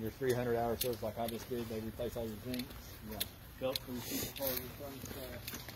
your 300 hour service like I just did, they replace all your zincs. you know, Belt for your seat part of the front, uh,